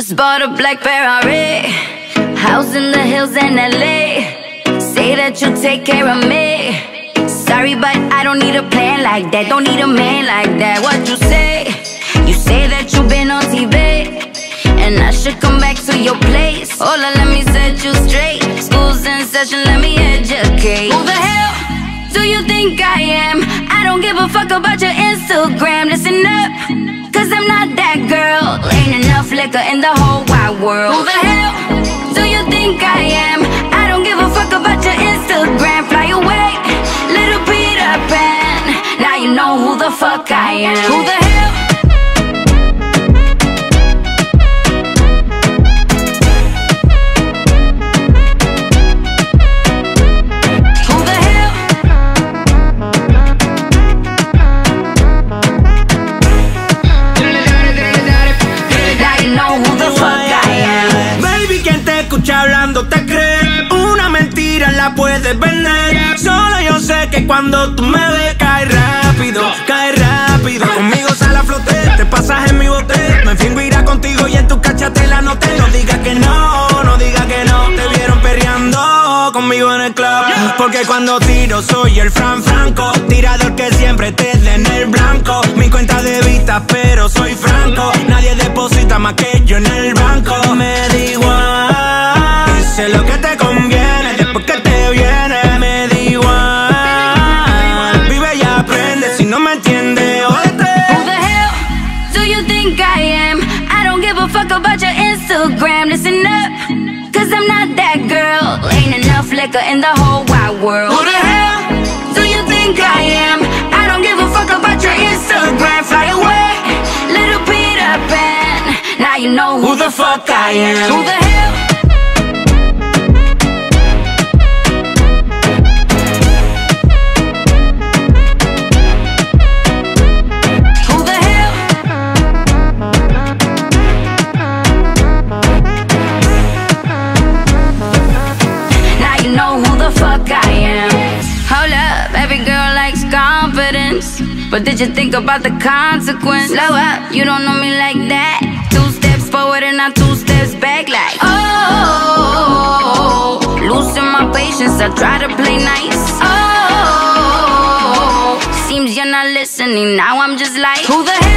Just bought a black Ferrari, house in the hills in LA. Say that you'll take care of me. Sorry, but I don't need a plan like that. Don't need a man like that. What you say? You say that you've been on TV, and I should come back to your place. Hola, let me set you straight. School's in session, let me educate. Who the hell do you think I am? I don't give a fuck about your Instagram. Listen up, cause I'm not that girl. Liquor in the whole wide world. Who the hell do you think I am? I don't give a fuck about your Instagram. Fly away, little Peter Pan. Now you know who the fuck I am. Who the hell? Puedes vender. Solo yo sé que cuando tú me ves, cae rápido, cae rápido. Conmigo sale a flote, te pasas en mi bote. Me fingo irá contigo y en tu cachate la noté. No digas que no, no digas que no. Te vieron perreando conmigo en el club. Porque cuando tiro soy el Fran Franco. Tirador que siempre te dé en el blanco. Mi cuenta de vista, pero soy franco. Aprende. Si no Who the hell do you think I am? I don't give a fuck about your Instagram. Listen up, cause I'm not that girl. Ain't enough liquor in the whole wide world. Who the hell do you think I am? I don't give a fuck about your Instagram. Fly away, little Peter Pan. Now you know who, Who the fuck I am? But did you think about the consequence? Slow up, you don't know me like that. Two steps forward and not two steps back, like oh. Losing my patience, I try to play nice. Oh, seems you're not listening. Now I'm just like, who the hell?